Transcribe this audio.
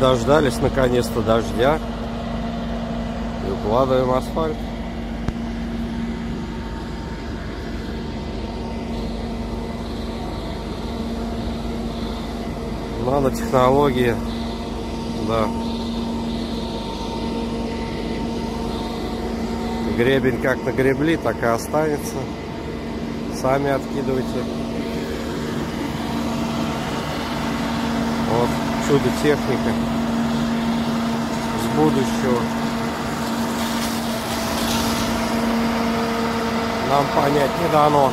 Дождались наконец-то дождя. И укладываем асфальт. Нанотехнологии. Да. Гребень как нагребли, так и останется. Сами откидывайте. Вот чудо техника с будущего. Нам понять не дано.